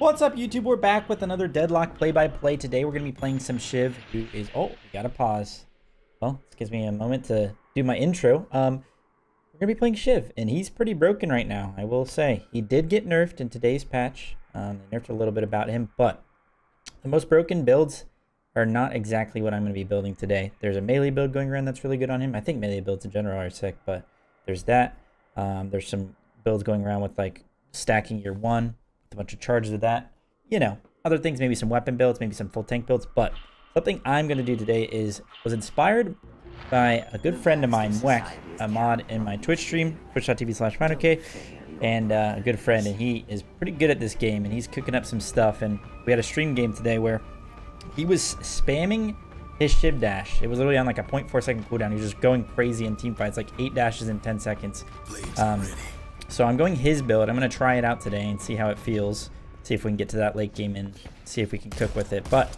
What's up, YouTube? We're back with another Deadlock play-by-play. Today, we're going to be playing some Shiv, who is... Oh, we got to pause. Well, this gives me a moment to do my intro. Um, we're going to be playing Shiv, and he's pretty broken right now, I will say. He did get nerfed in today's patch. Um, they nerfed a little bit about him, but the most broken builds are not exactly what I'm going to be building today. There's a melee build going around that's really good on him. I think melee builds in general are sick, but there's that. Um, there's some builds going around with, like, stacking your one a bunch of charges of that. You know, other things, maybe some weapon builds, maybe some full tank builds. But something I'm going to do today is was inspired by a good friend of mine, Weck, a mod in my Twitch stream, twitch.tv slash k and uh, a good friend, and he is pretty good at this game, and he's cooking up some stuff. And we had a stream game today where he was spamming his Shiv dash. It was literally on like a 0.4 second cooldown. He was just going crazy in team fights, like eight dashes in 10 seconds. Um, so I'm going his build. I'm going to try it out today and see how it feels. See if we can get to that late game and see if we can cook with it. But,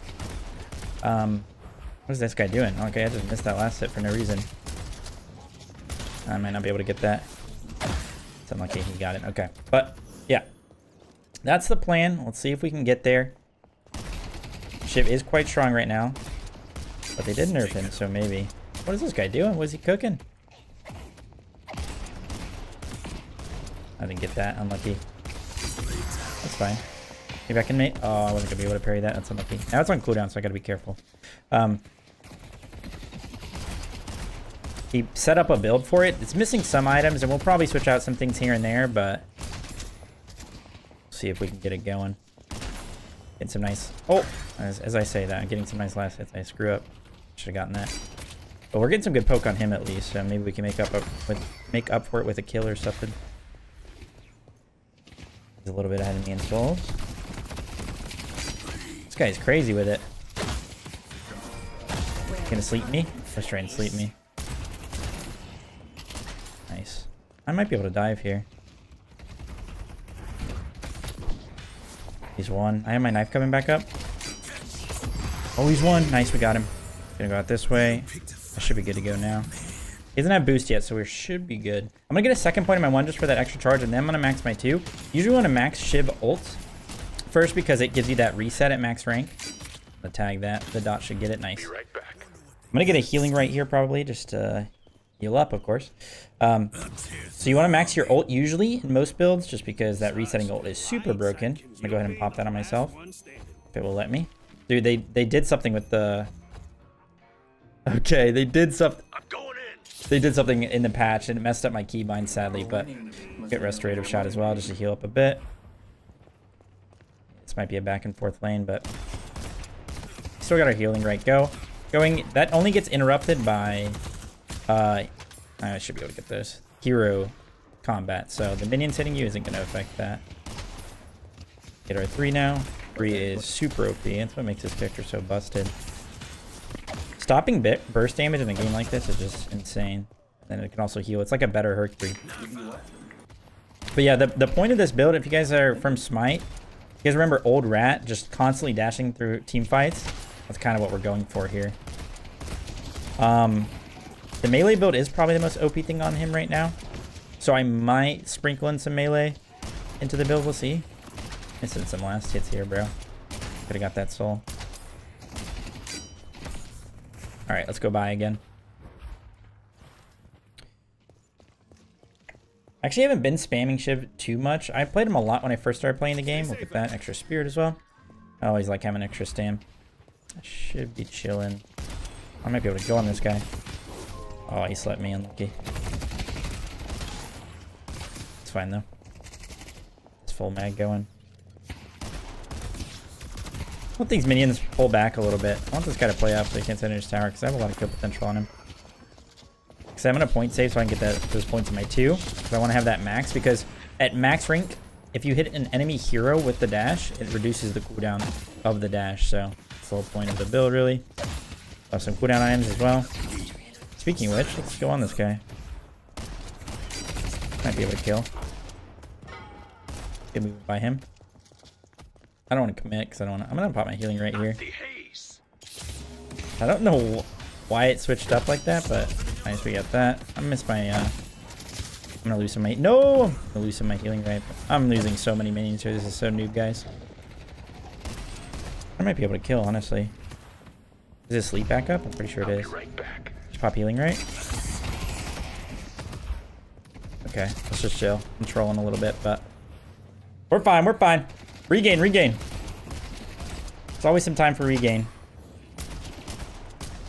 um, what is this guy doing? Okay, I just missed that last hit for no reason. I might not be able to get that. It's unlucky he got it. Okay, but, yeah. That's the plan. Let's see if we can get there. Shiv is quite strong right now. But they did nerf him, so maybe. What is this guy doing? Was he cooking? I didn't get that. Unlucky. That's fine. Maybe I can. Oh, I wasn't going to be able to parry that. That's unlucky. Now it's on cooldown, so I got to be careful. Um, he set up a build for it. It's missing some items, and we'll probably switch out some things here and there, but... see if we can get it going. Get some nice... Oh! As, as I say that, I'm getting some nice last hits. I screw up. Should have gotten that. But we're getting some good poke on him at least, so maybe we can make up, with, make up for it with a kill or something. He's a little bit ahead of me in souls. This guy's crazy with it. Gonna sleep me? Let's try and sleep me. Nice. I might be able to dive here. He's one. I have my knife coming back up. Oh, he's one. Nice, we got him. Gonna go out this way. I should be good to go now. He doesn't have boost yet, so we should be good. I'm gonna get a second point in my one just for that extra charge, and then I'm gonna max my two. Usually want to max Shiv ult first because it gives you that reset at max rank. The tag that. The dot should get it. Nice. I'm gonna get a healing rite here probably, just to heal up, of course. Um, so you want to max your ult usually in most builds, just because that resetting ult is super broken. I'm gonna go ahead and pop that on myself, if it will let me. Dude, they they did something with the. Okay, they did something. They did something in the patch and it messed up my keybind sadly, but get restorative shot as well just to heal up a bit. This might be a back and forth lane, but still got our healing rite. Go. Going, that only gets interrupted by, uh, I should be able to get this, hero combat. So the minions hitting you isn't going to affect that. Get our three now. Three is super OP. That's what makes this character so busted. Stopping bit burst damage in a game like this is just insane. And it can also heal. It's like a better Herc But yeah, the, the point of this build, if you guys are from Smite, you guys remember Old Rat just constantly dashing through team fights? That's kind of what we're going for here. Um, the melee build is probably the most OP thing on him right now. So I might sprinkle in some melee into the build. We'll see. Missing some last hits here, bro. Could have got that soul. Alright, let's go by again. Actually, I haven't been spamming Shiv too much. I played him a lot when I first started playing the game. Look at that. Extra spirit as well. I always like having extra stam. I should be chilling. I might be able to go on this guy. Oh, he slept me unlucky. It's fine, though. It's full mag going. I want these minions pull back a little bit. I want this guy to play up so he can't send in his tower because I have a lot of kill potential on him. Because I'm going to point save so I can get that, those points in my two. Because I want to have that max because at max rank, if you hit an enemy hero with the dash, it reduces the cooldown of the dash. So it's the whole point of the build really. Have some cooldown items as well. Speaking of which, let's go on this guy. Might be able to kill. Get moved by him. I don't want to commit because I don't want to. I'm going to pop my healing rite here. I don't know why it switched up like that, but nice we got that. I missed my, uh, I'm going to lose some my, no! I'm going to lose some my healing rite. I'm losing so many minions here. This is so noob, guys. I might be able to kill, honestly. Is it sleep back up? I'm pretty sure it is. Right back. Just pop healing, right? Okay, let's just chill. I'm trolling a little bit, but... We're fine, we're fine. Regain, regain. It's always some time for regain.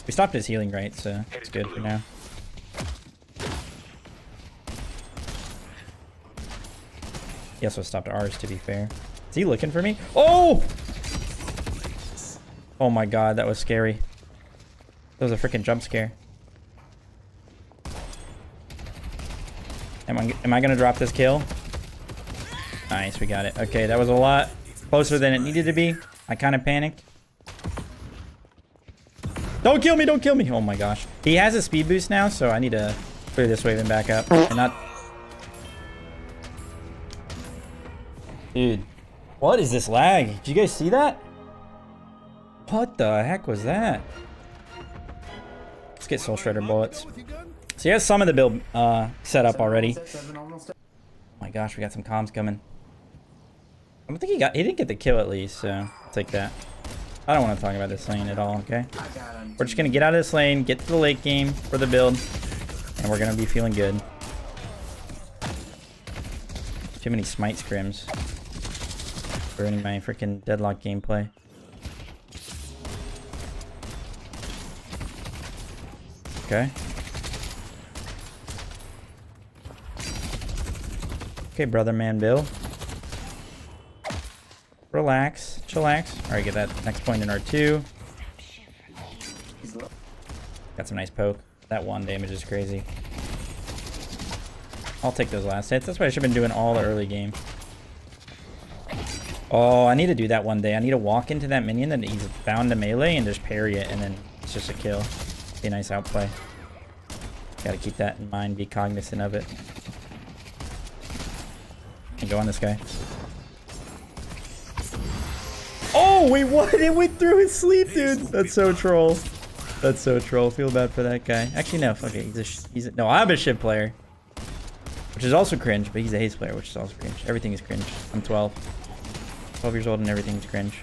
We stopped his healing, right? So it's good for now. He also stopped ours, to be fair. Is he looking for me? Oh! Oh my god, that was scary. That was a freaking jump scare. Am I, am I gonna drop this kill? Nice, we got it. Okay, that was a lot closer than it needed to be. I kind of panicked. Don't kill me, don't kill me. Oh my gosh. He has a speed boost now, so I need to clear this wave and back up. And not... Dude, what is this lag? Did you guys see that? What the heck was that? Let's get Soul Shredder bullets. So he has some of the build uh, set up already. Oh my gosh, we got some comms coming. I don't think he got, he didn't get the kill at least, so I'll take that. I don't want to talk about this lane at all, okay? We're just going to get out of this lane, get to the late game for the build, and we're going to be feeling good. Too many smite scrims. Ruining my freaking deadlock gameplay. Okay. Okay, brother man Bill. Relax. Chillax. Alright, get that next point in R2. Got some nice poke. That one damage is crazy. I'll take those last hits. That's what I should have been doing all the early game. Oh, I need to do that one day. I need to walk into that minion that he's bound to melee and just parry it, and then it's just a kill. Be a nice outplay. Gotta keep that in mind, be cognizant of it. And go on this guy. Oh, wait, what? It went through his sleep, dude. That's so troll. That's so troll. Feel bad for that guy. Actually, no. Okay, he's a, he's a, no. I'm a Shiv player, which is also cringe, but he's a haste player, which is also cringe. Everything is cringe. I'm 12. 12 years old and everything's cringe.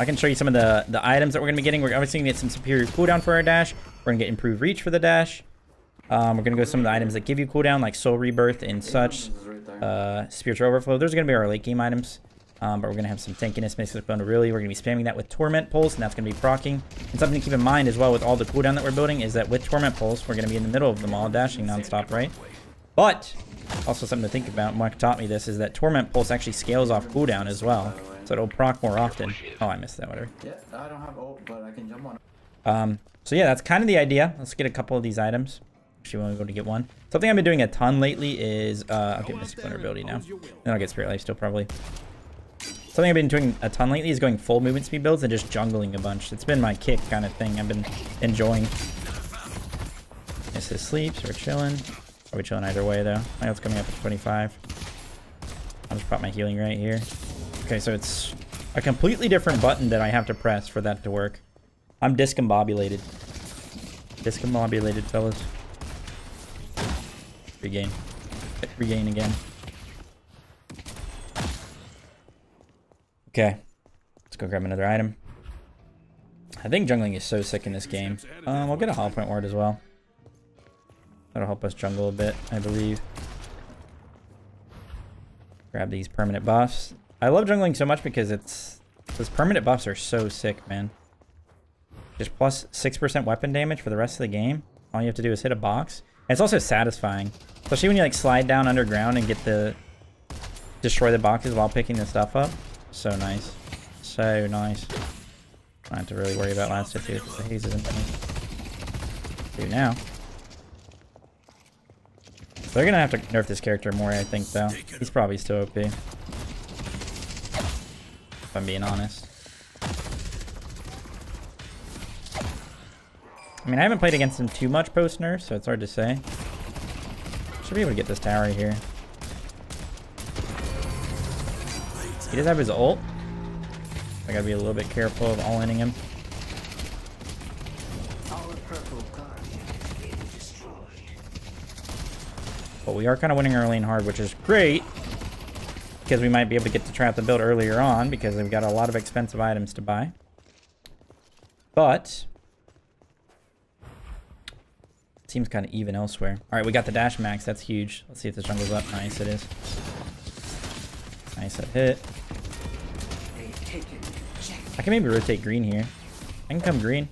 I can show you some of the, the items that we're going to be getting. We're obviously going to get some superior cooldown for our dash. We're going to get improved reach for the dash. Um, we're going to go some of the items that give you cooldown, like Soul Rebirth and such. Uh, Spiritual Overflow. Those are going to be our late game items. Um, but we're going to have some tankiness mixed with Really. We're going to be spamming that with Torment Pulse, and that's going to be procking. And something to keep in mind as well with all the cooldown that we're building is that with Torment Pulse, we're going to be in the middle of them all, dashing nonstop, right? But, also something to think about, Mark taught me this, is that Torment Pulse actually scales off cooldown as well. So it'll proc more often. Oh, I missed that, whatever. Yeah, I don't have ult, but I can jump on Um, so yeah, that's kind of the idea. Let's get a couple of these items. Actually, want to go to get one. Something I've been doing a ton lately is, uh, I'll get Mystic Vulnerability now. Then I'll get Spirit Lifesteal, probably. Something I've been doing a ton lately is going full movement speed builds and just jungling a bunch. It's been my kick kind of thing I've been enjoying. This is sleep, so we're chilling. Probably chilling either way, though. My health's coming up at 25. I'll just pop my healing rite here. Okay, so it's a completely different button that I have to press for that to work. I'm discombobulated. Discombobulated, fellas. Regain. Regain again. Okay. Let's go grab another item. I think jungling is so sick in this game. Um, we'll get a hollow point ward as well. That'll help us jungle a bit, I believe. Grab these permanent buffs. I love jungling so much because it's... Those permanent buffs are so sick, man. Just plus 6% weapon damage for the rest of the game. All you have to do is hit a box. And it's also satisfying. Especially when you like slide down underground and get the... Destroy the boxes while picking the stuff up. So nice. So nice. Don't have to really worry about here because the haze isn't Do now. They're gonna have to nerf this character more, I think, though. He's probably still OP. If I'm being honest. I mean, I haven't played against him too much post-nerf, so it's hard to say. Should be able to get this tower here. He does have his ult. I gotta be a little bit careful of all-inning him. But we are kind of winning our lane hard, which is great. because we might be able to get to trap the build earlier on because we've got a lot of expensive items to buy. But seems kind of even elsewhere. All right, we got the dash max. That's huge. Let's see if the jungle's up. Nice, it is. Nice, that hit. I can maybe rotate green here. I can come green.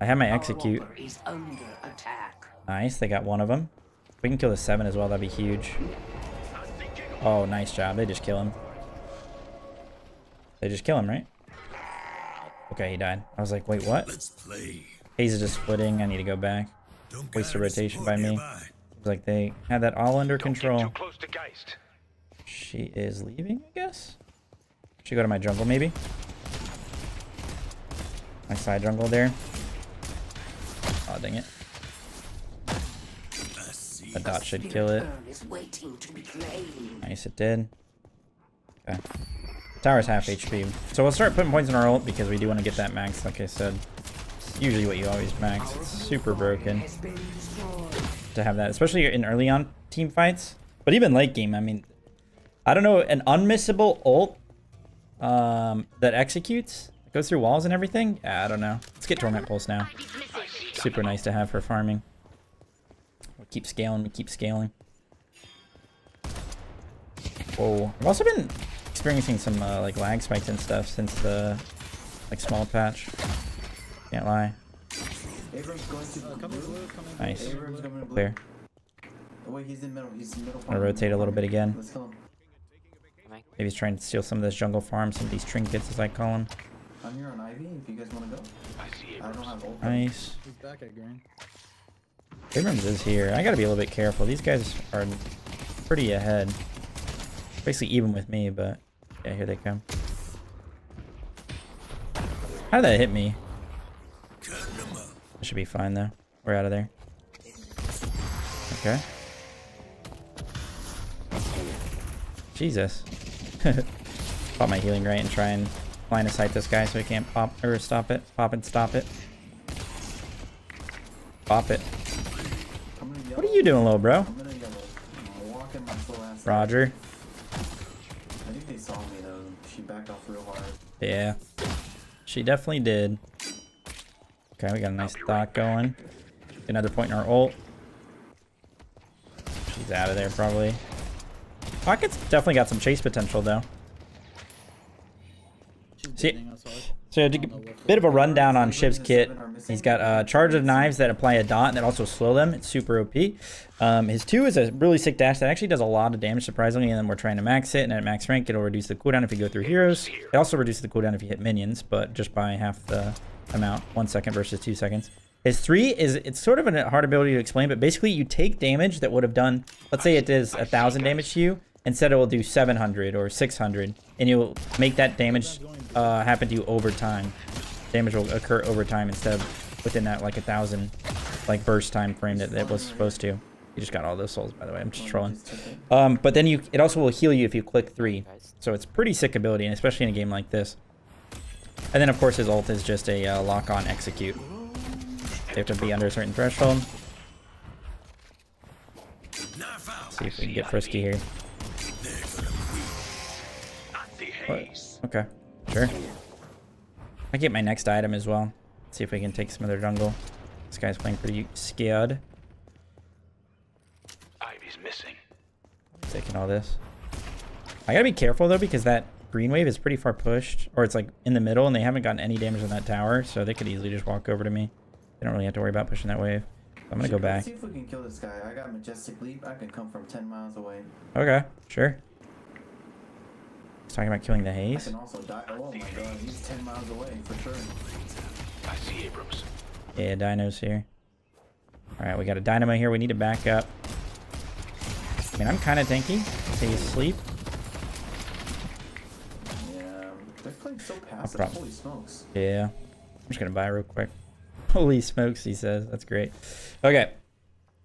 I have my execute. Nice, they got one of them. We can kill the seven as well, that'd be huge. Oh, nice job. They just kill him. They just kill him, right? Okay, he died. I was like, wait, what? Let's play. Haze is just splitting. I need to go back. Don't Waste of rotation by me. nearby. Like they had that all under Don't control. too close to Geist. She is leaving, I guess? Should go to my jungle, maybe? My side jungle there. Oh, dang it. A dot should kill it. Nice, it did. Okay. Tower's half HP. So we'll start putting points in our ult because we do want to get that max, like I said. It's usually what you always max. It's super broken to have that, especially in early on team fights. But even late game, I mean, I don't know, an unmissable ult um, that executes, goes through walls and everything. Yeah, I don't know. Let's get Torment Pulse now. Super nice to have for farming. We keep scaling, we keep scaling. Whoa. I've also been experiencing some uh, like lag spikes and stuff since the like small patch. Can't lie. Abrams going to coming blue, coming blue. Nice. Abrams coming to blue. Clear. Oh, wait, he's in middle. He's in middle. I'm gonna rotate a little bit again. Let's kill him. Maybe he's trying to steal some of this jungle farm, some of these trinkets as I call them. I'm here on Ivy. If you guys want to go, I see I don't Abrams. have ult. Nice. He's back at green. Abrams is here. I gotta be a little bit careful. These guys are pretty ahead. Basically even with me, but yeah, here they come. How did that hit me? Cutting 'em. I should be fine though. We're out of there. Okay. Jesus. Pop my healing rite and try and line of sight this guy so he can't pop or stop it. Pop and stop it. Pop it. What are you doing, little bro? Roger. She backed off real hard. Yeah. She definitely did. Okay, we got a nice dot going. Another point in our ult. She's out of there probably. Pocket's definitely got some chase potential though. See- beating us hard. So a bit of a rundown on Shiv's kit, he's got a charge of knives that apply a dot and that also slow them. It's super OP. Um, his two is a really sick dash that actually does a lot of damage surprisingly, and then we're trying to max it, and at max rank it'll reduce the cooldown if you go through heroes. It also reduces the cooldown if you hit minions, but just by half the amount, one second versus two seconds. His three is it's sort of a hard ability to explain, but basically you take damage that would have done, let's say it does a thousand damage to you, instead it will do 700 or 600, and you'll make that damage uh, happen to you over time. Damage will occur over time instead of within that like a thousand like burst time frame that it was supposed to. You just got all those souls by the way. I'm just trolling. Um, but then you it also will heal you if you click three. So it's pretty sick ability, and especially in a game like this. And then of course his ult is just a uh, lock on execute. They have to be under a certain threshold. Out. See if we can get frisky here. Okay, sure. I get my next item as well. See if we can take some of their jungle. This guy's playing pretty scared. Ivy's missing. Taking all this. I gotta be careful though because that green wave is pretty far pushed, or it's like in the middle, and they haven't gotten any damage on that tower, so they could easily just walk over to me. They don't really have to worry about pushing that wave. I'm gonna go Let's back. See if we can kill this guy. I got majestic leap. I can come from 10 miles away. Okay, sure. He's talking about killing the I haze. can also die. Oh my god, he's 10 miles away for sure. I see Abrams. Yeah, Dino's here. Alright, we got a Dynamo here. We need to back up. I mean, I'm kind of tanky. He's asleep. Yeah, they're playing so passive. problem. Holy smokes. Yeah. I'm just gonna buy real quick. Holy smokes, he says. That's great. Okay.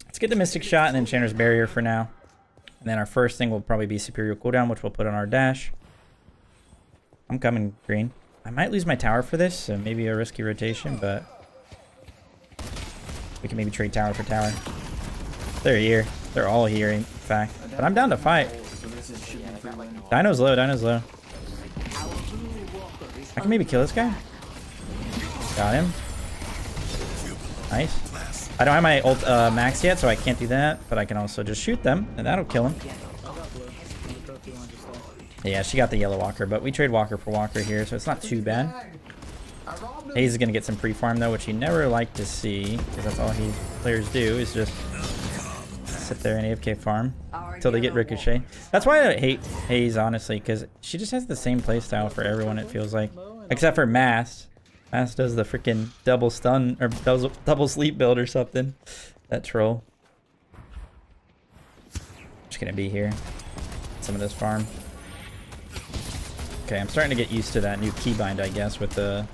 Let's get the Mystic Shot and Enchanter's Barrier for now. And then our first thing will probably be Superior Cooldown, which we'll put on our dash. I'm coming green. I might lose my tower for this, so maybe a risky rotation, but... We can maybe trade tower for tower. They're here. They're all here. In fact. But I'm down to fight. Dino's low, Dino's low. I can maybe kill this guy. Got him. Nice. I don't have my ult uh, max yet, so I can't do that. But I can also just shoot them, and that'll kill him. Yeah, she got the yellow walker, but we trade walker for walker here, so it's not too bad. Haze is gonna get some pre-farm though, which you never like to see, because that's all he players do is just sit there and AFK farm until they get ricochet. That's why I hate Haze honestly, because she just has the same playstyle for everyone. It feels like, except for Mast. Mast does the freaking double stun or double double sleep build or something. That troll. Just gonna be here. Some of this farm. Okay, I'm starting to get used to that new keybind, I guess, with the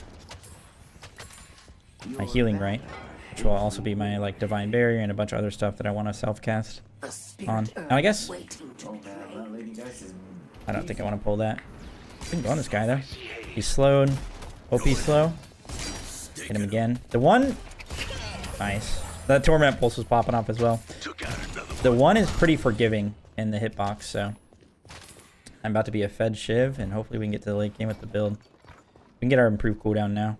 my healing rite, which will also be my like divine barrier and a bunch of other stuff that I want to self cast on. Now I guess man, that Lady Geist is I don't think I want to pull that. We can go on this guy though. He's slowed. OP slow. Hit him again. The one, nice. That torment pulse was popping off as well. Took out another The one is pretty forgiving in the hitbox, so I'm about to be a Fed Shiv, and hopefully we can get to the late game with the build. We can get our improved cooldown now.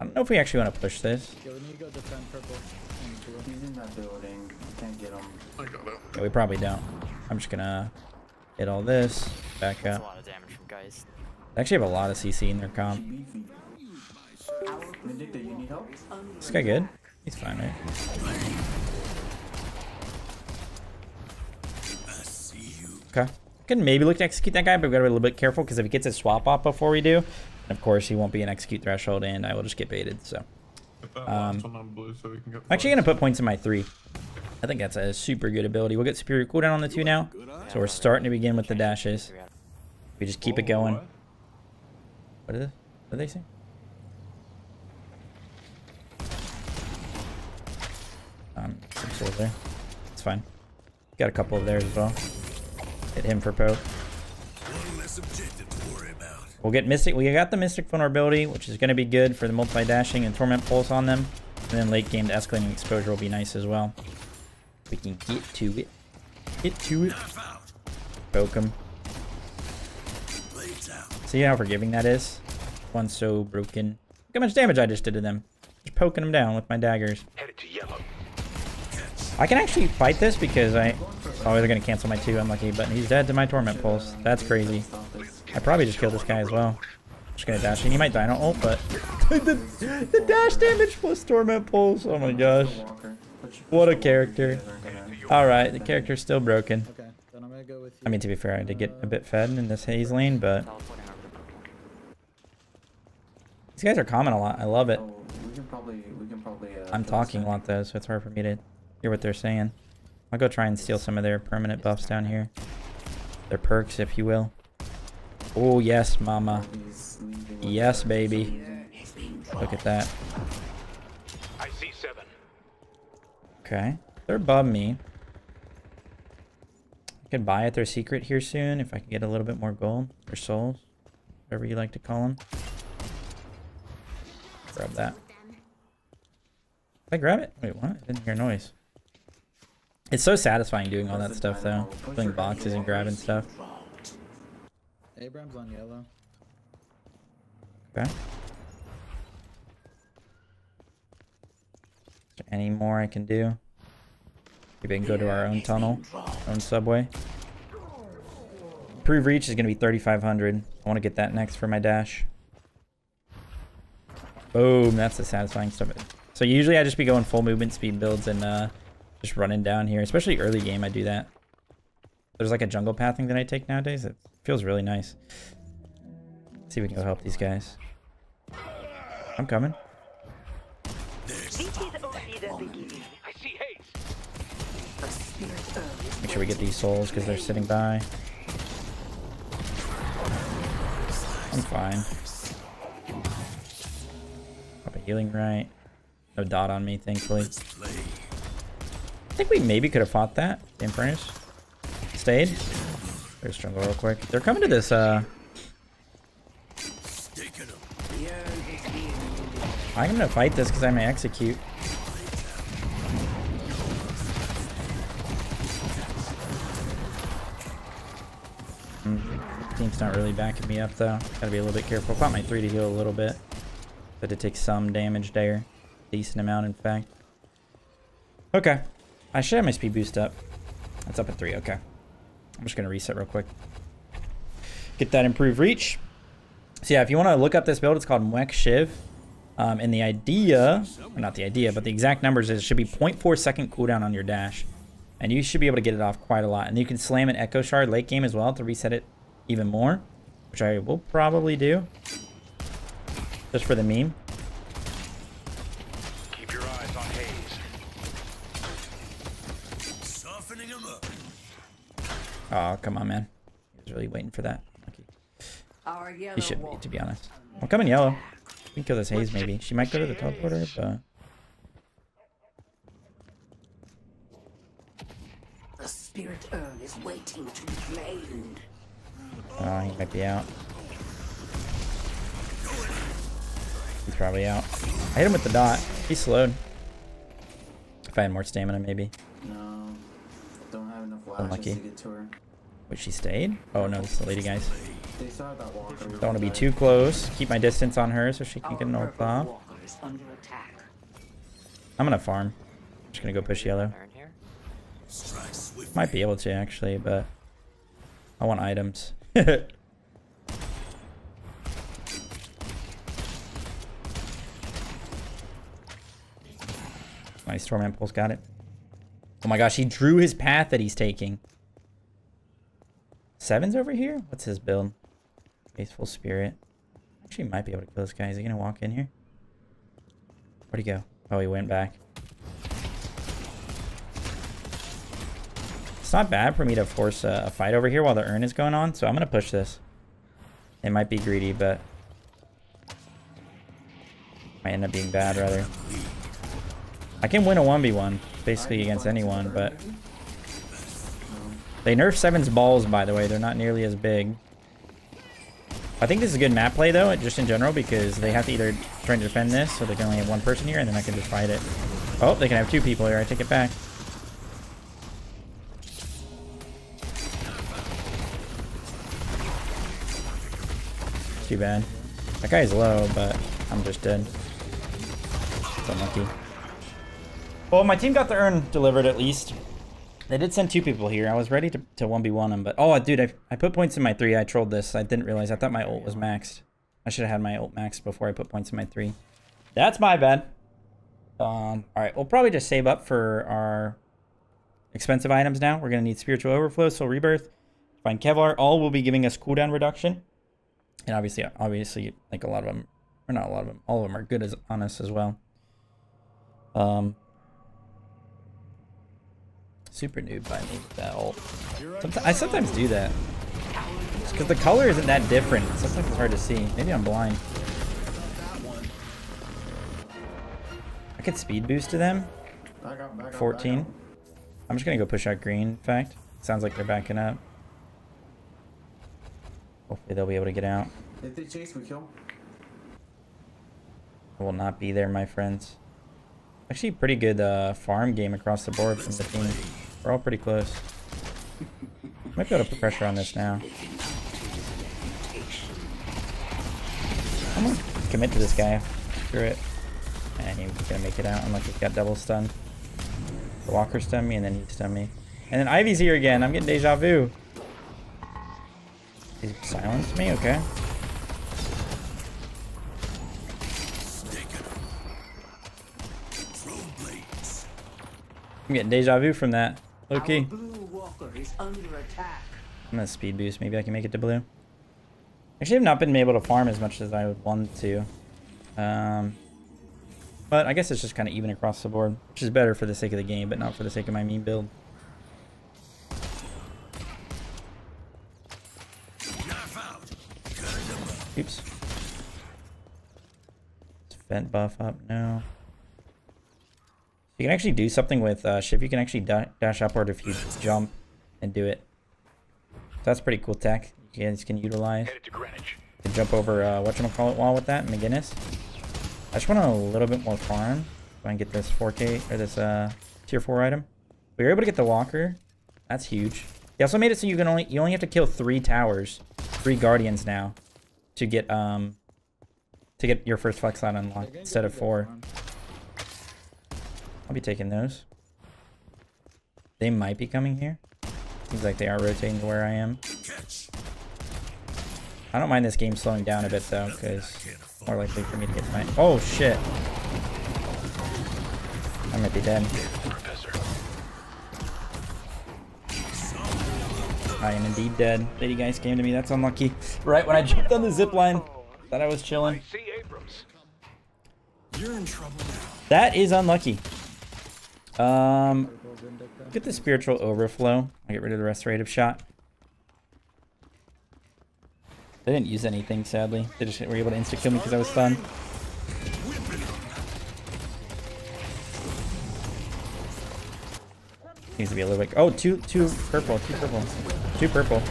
I don't know if we actually want to push this. Yeah, we need to go defend purple. and blue. he's in that building. You can't get him. I got it. Yeah, we probably don't. I'm just gonna get all this back That's a up. lot of damage from guys. They actually have a lot of CC in their comp. Vindicta, you need help? This guy good? He's fine, right? I see you. Okay. Can maybe look to execute that guy, but we gotta be a little bit careful because if he gets his swap off before we do, of course he won't be an execute threshold and I will just get baited. So Get that Um, on blue so we can get I'm actually gonna put points in my three. I think that's a super good ability. We'll get superior cooldown on the two now. So we're starting to begin with the dashes. We just keep it going. What is it? What did they say? Um, some souls there. It's fine. Got a couple of theirs as well. Hit him for poke. One less objective to worry about. We'll get Mystic. We got the Mystic Vulnerability, which is going to be good for the multi-dashing and Torment Pulse on them. And then late game, the Escalating Exposure will be nice as well. We can get to it. Get to it. Poke him. See how forgiving that is? One's so broken. Look how much damage I just did to them. Just poking them down with my daggers. Headed to yellow. I can actually fight this because I... Oh, they're going to cancel my two. Unlucky, but he's dead to my Torment Pulse. That's crazy. I probably just killed this guy as well. Just gonna dash in. He might die on ult, but the, the dash damage plus torment pulse. Oh my gosh. Walker. Put your- What a put your walker character. together and gonna- All right, the character's still broken. I'm gonna go with you. I mean, to be fair, I did get a bit fed in this haze lane, but Teleporting over to purple. these guys are common a lot. I love it. Oh, we can probably, we can probably. Uh, I'm talking a lot though, so it's hard for me to hear what they're saying. I'll go try and steal some of their permanent buffs down here. Their perks, if you will. Oh yes, mama. Yes, baby. Look at that. I see seven. Okay. They're above me. I could buy at their secret here soon if I can get a little bit more gold or souls. Whatever you like to call them. Grab that. Did I grab it? Wait, what? I didn't hear noise. It's so satisfying doing all that stuff though. Pulling boxes and grabbing stuff. Abrams on yellow. Okay. Is there any more I can do? Maybe I can go to our own tunnel, own subway. Prove reach is going to be 3,500. I want to get that next for my dash. Boom, that's the satisfying stuff. So usually I just be going full movement speed builds and uh, just running down here. Especially early game, I do that. There's like a jungle pathing that I take nowadays. It feels really nice. Let's see if we can go help these guys. I'm coming. Make sure we get these souls because they're sitting by. I'm fine. Pop a healing rite. No dot on me, thankfully. Think we maybe could have fought that. The Infernus. Stayed. There's jungle real quick. They're coming to this, uh... I'm gonna fight this because I may execute. Mm, team's not really backing me up though. Gotta be a little bit careful. Pop my three to heal a little bit. But to take some damage there. Decent amount, in fact. Okay. I should have my speed boost up. That's up at three. Okay. I'm just gonna reset real quick. Get that improved reach. So yeah, if you want to look up this build, it's called Mwek Shiv. Um, and the idea, or not the idea, but the exact numbers is it should be 0.4 second cooldown on your dash. And you should be able to get it off quite a lot. And you can slam an Echo Shard late game as well to reset it even more. Which I will probably do. Just for the meme. Oh, come on, man. He was really waiting for that. Yellow He should be, to be honest. I'm coming yellow. We can kill this haze, maybe. She might go to the teleporter, but... The spirit urn is waiting to be claimed. Oh, uh, he might be out. He's probably out. I hit him with the dot. He's slowed. If I had more stamina, maybe. No. Don't have enough lashes Unlucky. to get to her. Wait, she stayed? Oh, no, this is the lady, guys. They saw that walker. Don't want to be too close. Keep my distance on her so she can get an Our ult purple off. walker is under. I'm gonna farm. Just gonna go push yellow. Might be able to, actually, but... I want items. Nice Torment Pulse, got it. Oh my gosh, he drew his path that he's taking. Seven's over here? What's his build? Faithful Spirit. Actually, might be able to kill this guy. Is he gonna walk in here? Where'd he go? Oh, he went back. It's not bad for me to force a, a fight over here while the urn is going on, so I'm gonna push this. It might be greedy, but might end up being bad rather. I can win a 1v1 basically against anyone, but they nerf Seven's balls by the way. They're not nearly as big. I think this is a good map play though, just in general, because they have to either try to defend this, so they can only have one person here, and then I can just fight it. Oh, they can have two people here. I take it back. Too bad. That guy's low, but I'm just dead. So unlucky. Well, my team got the urn delivered at least. They did send two people here. I was ready to, to 1v1 them, but... Oh, dude, I, I put points in my 3. I trolled this. I didn't realize. I thought my ult was maxed. I should have had my ult maxed before I put points in my 3. That's my bad. Um, Alright, we'll probably just save up for our expensive items now. We're going to need Spiritual Overflow, Soul Rebirth, Find Kevlar. All will be giving us cooldown reduction. And obviously, obviously, like a lot of them, or not a lot of them, all of them are good as on us as well. Um, super noob by me with that ult. I sometimes do that. Because the color isn't that different. Sometimes it's hard to see. Maybe I'm blind. I could speed boost to them. Back up, back up, back 14. I'm just gonna go push out green, in fact. Sounds like they're backing up. Hopefully they'll be able to get out. If they chase, we kill. I will not be there, my friends. Actually, pretty good uh, farm game across the board from the team. We're all pretty close. Might be able to put pressure on this now. I'm gonna commit to this guy. Screw it. And he's gonna make it out unless he's got double stun. The Walker stun me and then he stun me. And then Ivy's here again. I'm getting deja vu. He silenced me? Okay. I'm getting deja vu from that. Our Okay. blue walker is under attack. I'm gonna speed boost. Maybe I can make it to blue. Actually, I've not been able to farm as much as I would want to. Um, but I guess it's just kind of even across the board, which is better for the sake of the game, but not for the sake of my meme build. Knife out. Cut him up. Oops. Vent buff up? No. You can actually do something with uh, Shiv. You can actually da dash upward if you jump and do it. So That's pretty cool tech. You guys can utilize. To Greenwich. to jump over uh, whatchamacallit wall with that, McGinnis. I just want a little bit more farm. If I can get this 4K or this uh, tier 4 item. We were able to get the walker. That's huge. He also made it so you can only you only have to kill three towers, three guardians now, to get um to get your first flex line unlocked instead of four. I'll be taking those. They might be coming here. Seems like they are rotating to where I am. I don't mind this game slowing down a bit though, because more likely for me to get my. Oh shit! I might be dead. I am indeed dead. Lady Geist came to me. That's unlucky. Right when I jumped on the zip line, thought I was chilling. You're in trouble now. That is unlucky. Um, get the spiritual overflow. I get rid of the restorative shot. They didn't use anything, sadly. They just were able to insta kill me because I was stunned. Needs to be a little bit. Oh, two, two purple, two purple, two purple.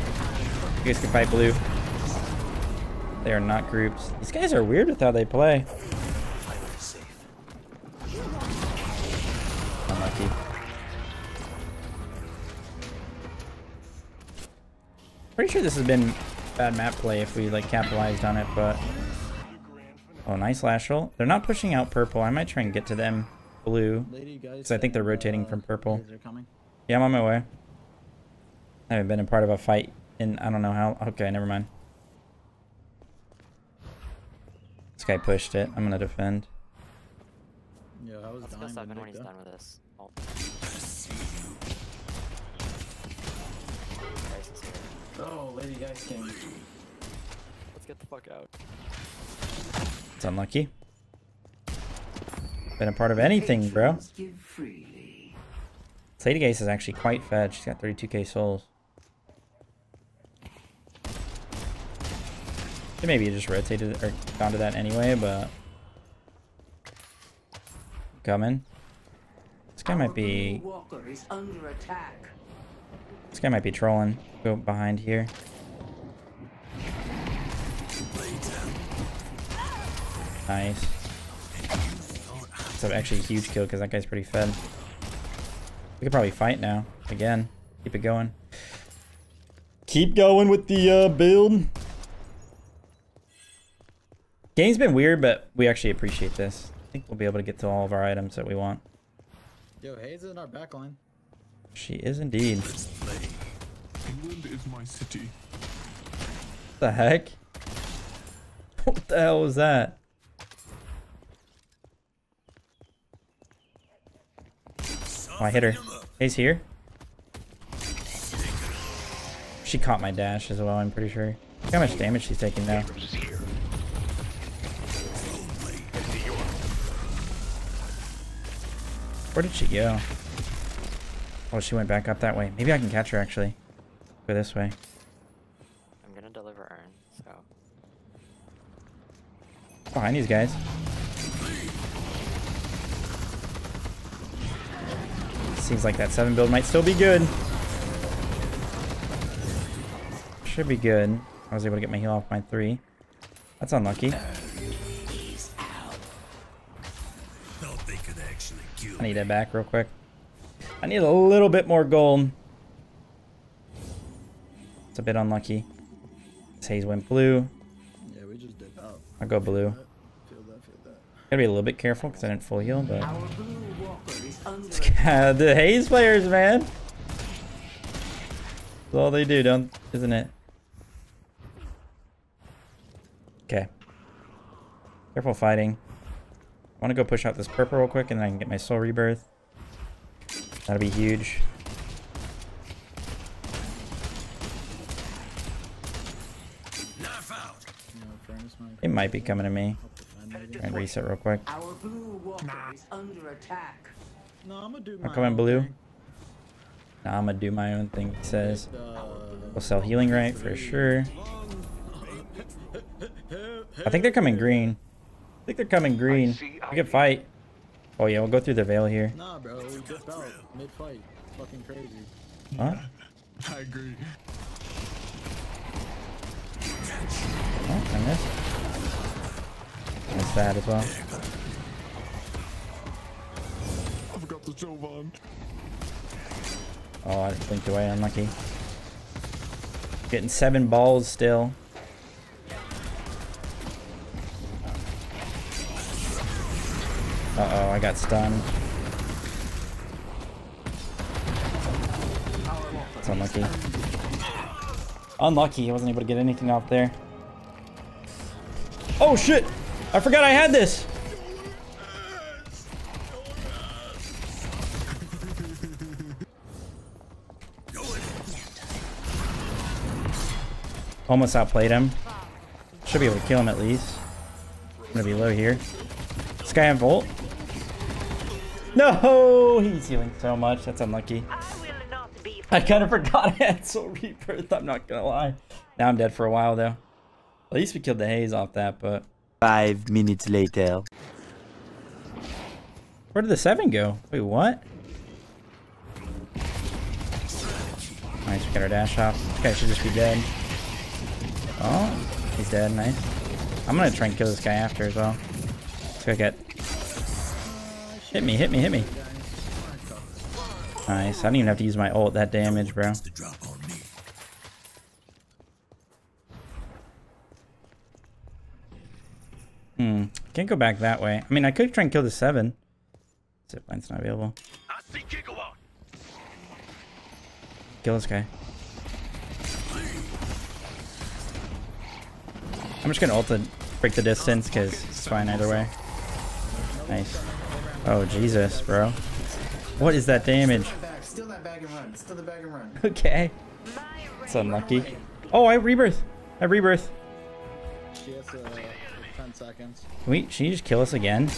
You guys can fight blue. They are not groups. These guys are weird with how they play. Pretty sure this has been bad map play if we like capitalized on it, but oh, nice Lashel. They're not pushing out purple. I might try and get to them blue. Lady, you guys. So I think they're rotating from purple. guys are coming. Yeah, I'm on my way. I haven't been a part of a fight in I don't know how. Okay, never mind. This guy pushed it. I'm gonna defend. Yeah, I was Let's go dying seven when he's done with this. Oh, Lady Geist came. Let's get the fuck out. It's unlucky. Been a part of anything, bro. Patrons Give freely. This Lady Geist is actually quite fed. She's got 32k souls. She maybe just rotated or gone to that anyway, but coming. This guy might be this guy might be trolling. Go behind here. Nice. It's actually a huge kill because that guy's pretty fed. We could probably fight now. Again. Keep it going. Keep going with the uh, build. Game's been weird, but we actually appreciate this. I think we'll be able to get to all of our items that we want. Yo, Haze is in our backline. She is indeed. England is my city. the heck? What the hell was that? Oh, I hit her. He's here. She caught my dash as well, I'm pretty sure. Look how much damage she's taking now. Where did she go? Oh, she went back up that way. Maybe I can catch her, actually. Go this way. I'm gonna deliver Urn, so. Oh, Behind these guys. Seems like that 7 build might still be good. Should be good. I was able to get my heal off my 3. That's unlucky. Thought they could actually kill I need that back real quick. I need a little bit more gold. It's a bit unlucky. This haze went blue. Yeah, we just did out. I'll go blue. Feel that, feel that. Gotta be a little bit careful because I didn't full heal, but... Our blue Walker is under attack. the haze players, man. That's all they do, don't isn't it? Okay. Careful fighting. I want to go push out this purple real quick, and then I can get my soul rebirth. That'll be huge. Knife out. You know, furnace might be coming to me. help defend maybe. Try and reset real quick. Our blue Walker is under attack. No, I'm gonna do I'm coming blue. thing. Nah, I'm gonna do my own thing. He says we'll sell healing rite for sure. I think they're coming green. I think they're coming green. We can fight. Oh yeah, we'll go through the veil here. nah, bro, we dipped out mid fight. Fucking crazy. Huh? I agree. Oh, I missed. Missed that as well. I forgot the Sylvan. Oh, I blinked away. Unlucky. Getting seven balls still. Uh-oh, I got stunned. It's unlucky. Unlucky, I wasn't able to get anything off there. Oh shit! I forgot I had this! Almost outplayed him. Should be able to kill him at least. I'm gonna be low here. Guy have Volt? No! He's healing so much. That's unlucky. I kind of forgot I had Soul Rebirth. I'm not gonna lie. Now I'm dead for a while though. At least we killed the haze off that, but Five minutes later. where did the seven go? Wait, what? Nice, we got our dash off. This guy should just be dead. Oh, he's dead. Nice. I'm gonna try and kill this guy after as well. Let's go get. Hit me, hit me, hit me. Nice. I don't even have to use my ult. That damage, bro. Can't go back that way. I mean, I could try and kill the seven. Zipline's not available. I see Kill this guy. I'm just gonna ult to break the distance because it's fine either way. Nice. Oh Jesus, bro. What is that damage? Back, steal that bag and run. Steal the bag and run. Okay. It's unlucky. Oh, I have rebirth. I have rebirth. Uh, seconds. Can we? Should you just kill us again?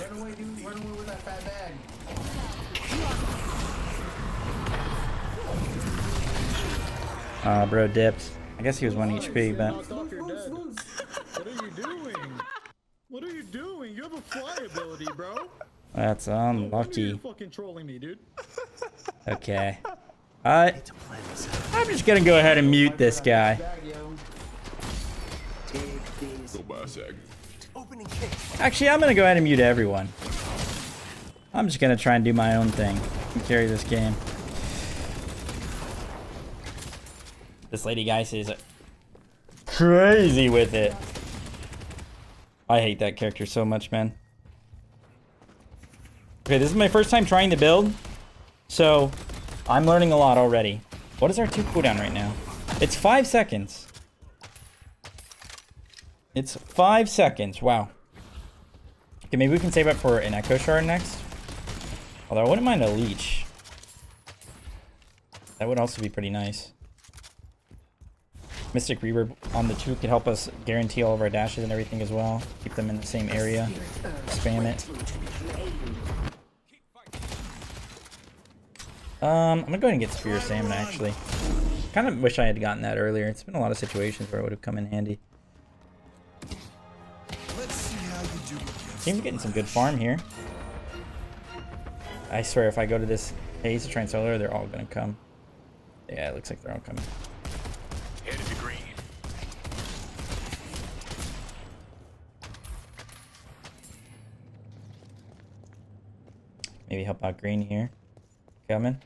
Run away, dude. Run away with that fat bag. Uh, bro dipped. I guess he was 1 HP, but Knocked off, you're dead. What are you doing? What are you doing? You have a fly ability, bro. that's unlucky. fucking trolling me, dude. Okay. Uh, I'm just gonna go ahead and mute this guy. Actually, I'm gonna go ahead and mute everyone. I'm just gonna try and do my own thing and carry this game. This Lady Geist is crazy with it. I hate that character so much, man. Okay, this is my first time trying to build, so I'm learning a lot already. What is our two cooldown right now? It's five seconds. It's five seconds. Wow. Okay, maybe we can save up for an Echo Shard next. Although I wouldn't mind a Leech. That would also be pretty nice. Mystic Reverb on the two could help us guarantee all of our dashes and everything as well. Keep them in the same area. Spam it. Um, I'm gonna go ahead and get Spear Salmon actually. Kind of wish I had gotten that earlier. It's been a lot of situations where it would have come in handy. Team's getting some good farm here. I swear, if I go to this haze to try and solar, they're all gonna come. Yeah, it looks like they're all coming. Headed to green. Maybe help out green here. Coming.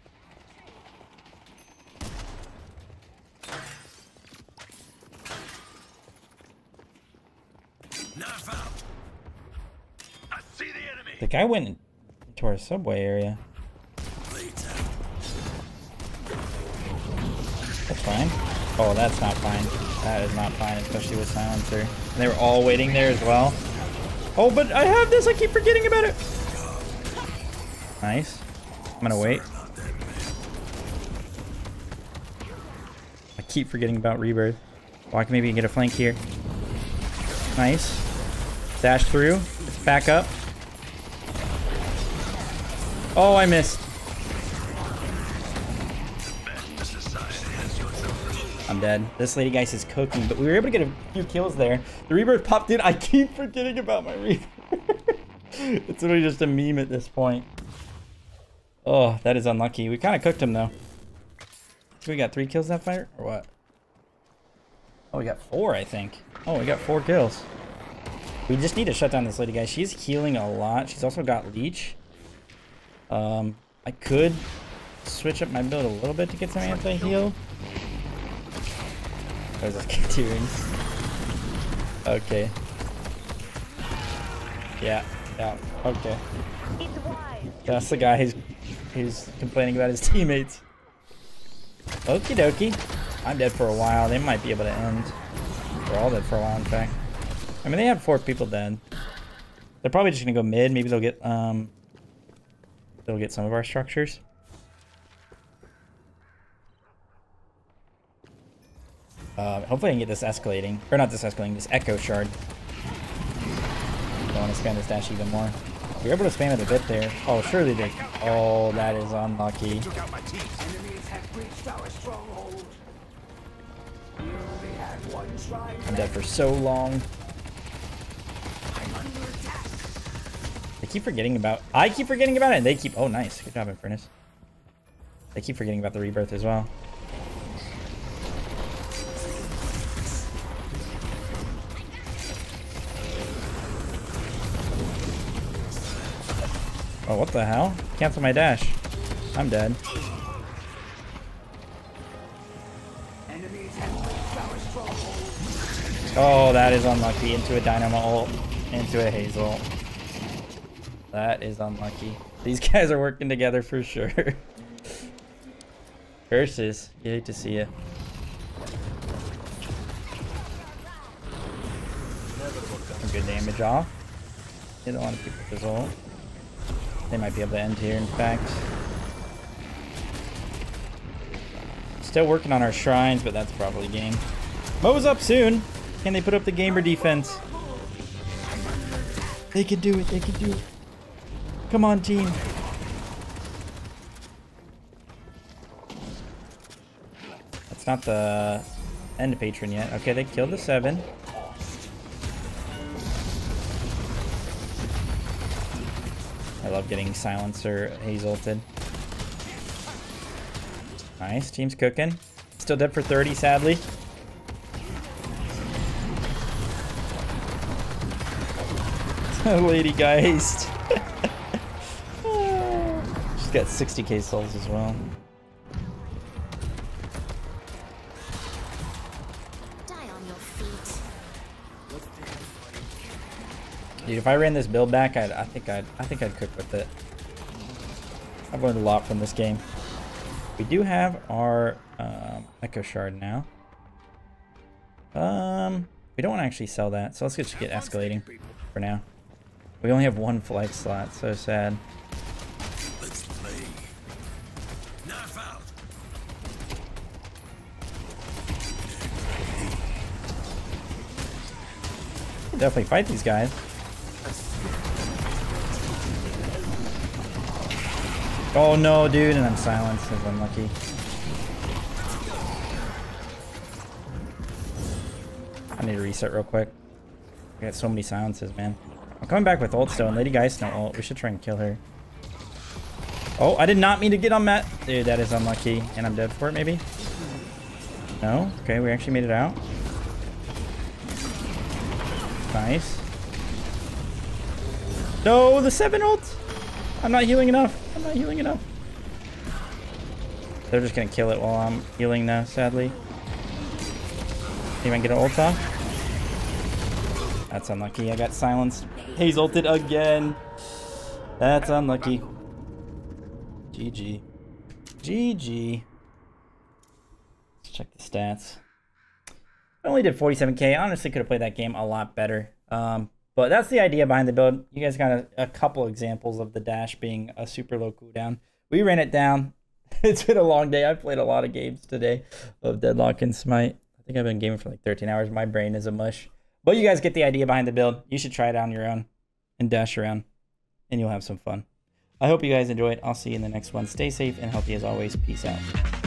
Knife out. I see the. Guy went into our subway area. That's fine. Oh, that's not fine. That is not fine, especially with silencer. And they were all waiting there as well. Oh, but I have this. I keep forgetting about it. Nice. I'm gonna wait. I keep forgetting about rebirth. Oh, I can maybe get a flank here. Nice. Dash through. Back up. Oh, I missed. I'm dead. This Lady Geist is cooking, but we were able to get a few kills there. The rebirth popped in. I keep forgetting about my rebirth. it's literally just a meme at this point. Oh, that is unlucky. We kind of cooked him though. So we got three kills that fight, or what? Oh, we got four, I think. Oh, we got four kills. We just need to shut down this lady, guys. She's healing a lot. She's also got leech. Um, I could switch up my build a little bit to get some anti-heal. There's this tearing. Okay. Yeah, yeah, okay. That's the guy who's, who's complaining about his teammates. Okie dokie. I'm dead for a while. They might be able to end. We're all dead for a while, in fact. I mean, they have four people dead. They're probably just gonna go mid. Maybe they'll get um. They'll get some of our structures. Uh, hopefully I can get this escalating. Or not this escalating, this echo shard. Don't want to spam this dash even more. We were able to spam it a bit there. Oh, surely they... Oh, that is unlucky. Took out my teeth. Enemies have breached our stronghold. We only had one shrine I'm dead for so long. I'm under attack. They keep forgetting about... I keep forgetting about it, and they keep... Oh, nice. Good job, Infernus. They keep forgetting about the rebirth as well. Oh, what the hell? Cancel my dash. I'm dead. Oh, that is unlucky. Into a Dynamo ult. Into a Hazel. That is unlucky. These guys are working together for sure. Curses. You hate to see it. Some good damage off. Hit a lot of people with ult. They might be able to end here, in fact. Still working on our shrines, but that's probably game. Mo's up soon. Can they put up the gamer defense? They can do it. They can do it. Come on, team. That's not the end patron yet. Okay, they killed the seven. I love getting silencer hazelted. Nice, team's cooking. Still dead for 30, sadly. Lady Geist. She's got 60k souls as well. Die on your feet. Dude, if I ran this build back, I'd, I think I'd, I think I'd cook with it. I've learned a lot from this game. We do have our um, Echo Shard now. Um, we don't want to actually sell that, so let's just get escalating for now. We only have one flex slot, so sad. Definitely fight these guys. Oh no, dude, and I'm silenced. I'm lucky. I need to reset real quick. I got so many silences, man. I'm coming back with ult stone. Lady Geist no ult. We should try and kill her. Oh, I did not mean to get on Matt. Dude, that is unlucky. And I'm dead for it, maybe? No? Okay, we actually made it out. Nice. No, the 7 ult! I'm not healing enough. I'm not healing enough. They're just gonna kill it while I'm healing now, sadly. Even get an ult off? That's unlucky. I got silenced. He's ulted again. That's unlucky. GG. GG. Let's check the stats. I only did 47k. Honestly, could have played that game a lot better. Um, but that's the idea behind the build. You guys got a, a couple examples of the dash being a super low cooldown. We ran it down. it's been a long day. I've played a lot of games today of Deadlock and Smite. I think I've been gaming for like 13 hours. My brain is a mush. But you guys get the idea behind the build. You should try it on your own and dash around, and you'll have some fun. I hope you guys enjoyed. I'll see you in the next one. Stay safe and healthy as always. Peace out.